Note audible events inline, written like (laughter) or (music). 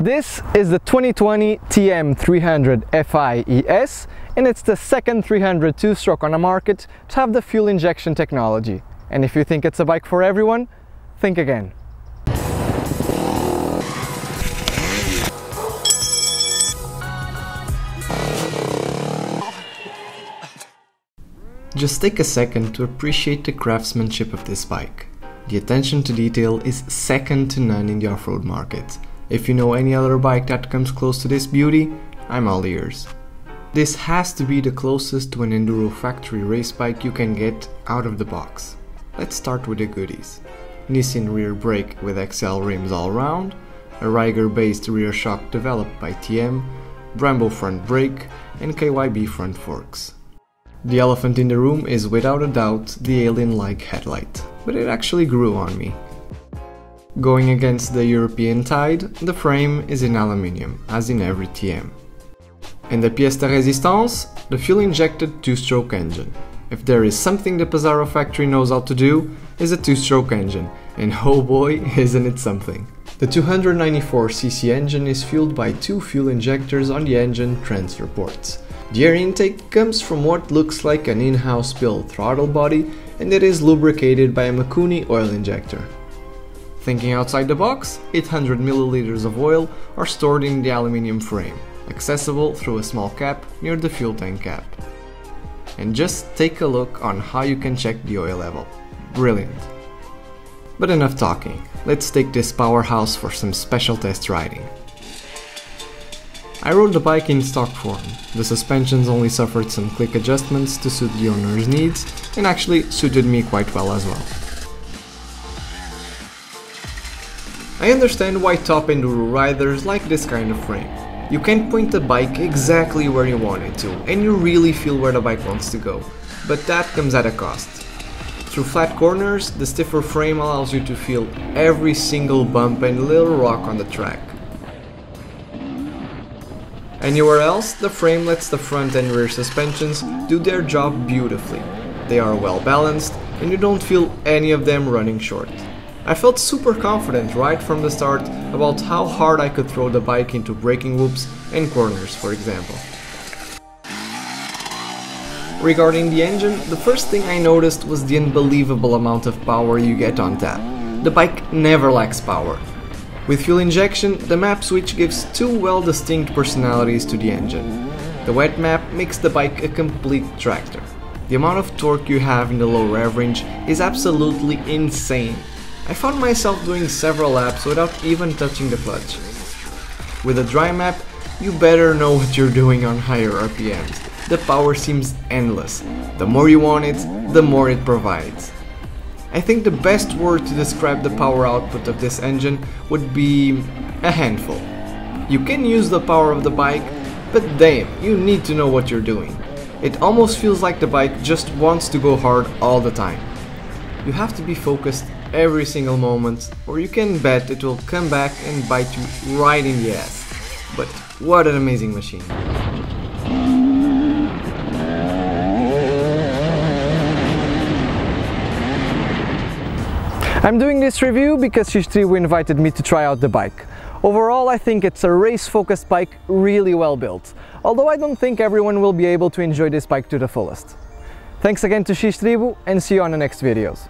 This is the 2020 TM300 FI ES and it's the second 300 two-stroke on the market to have the fuel injection technology. And if you think it's a bike for everyone, think again. Just take a second to appreciate the craftsmanship of this bike. The attention to detail is second to none in the off-road market. If you know any other bike that comes close to this beauty, I'm all ears. This has to be the closest to an enduro factory race bike you can get out of the box. Let's start with the goodies. Nissin rear brake with Excel rims all round, a Riger based rear shock developed by TM, Brembo front brake, and KYB front forks. The elephant in the room is without a doubt the alien-like headlight, but it actually grew on me. Going against the European tide, the frame is in aluminium, as in every TM. In the pièce de résistance, the fuel-injected two-stroke engine. If there is something the Pesaro factory knows how to do, is a two-stroke engine, and (laughs) oh boy, isn't it something. The 294cc engine is fueled by two fuel injectors on the engine transfer ports. The air intake comes from what looks like an in-house built throttle body and it is lubricated by a Mikuni oil injector. Thinking outside the box, 800 milliliters of oil are stored in the aluminium frame, accessible through a small cap near the fuel tank cap. And just take a look on how you can check the oil level. Brilliant. But enough talking, let's take this powerhouse for some special test riding. I rode the bike in stock form. The suspensions only suffered some click adjustments to suit the owner's needs and actually suited me quite well as well. I understand why top enduro riders like this kind of frame. You can point the bike exactly where you want it to and you really feel where the bike wants to go, but that comes at a cost. Through flat corners, the stiffer frame allows you to feel every single bump and little rock on the track. Anywhere else, the frame lets the front and rear suspensions do their job beautifully. They are well balanced and you don't feel any of them running short. I felt super confident right from the start about how hard I could throw the bike into braking loops and corners for example. Regarding the engine, the first thing I noticed was the unbelievable amount of power you get on tap. The bike never lacks power, with fuel injection, the map switch gives two well distinct personalities to the engine. The wet map makes the bike a complete tractor. The amount of torque you have in the low rev range is absolutely insane. I found myself doing several laps without even touching the clutch. With a dry map, you better know what you're doing on higher RPMs. The power seems endless. The more you want it, the more it provides. I think the best word to describe the power output of this engine would be a handful. You can use the power of the bike, but damn, you need to know what you're doing. It almost feels like the bike just wants to go hard all the time. You have to be focused every single moment, or you can bet it will come back and bite you right in the ass. But what an amazing machine. I'm doing this review because Xtribo invited me to try out the bike. Overall, I think it's a race-focused bike, really well built, although I don't think everyone will be able to enjoy this bike to the fullest. Thanks again to Xtribo and see you on the next videos.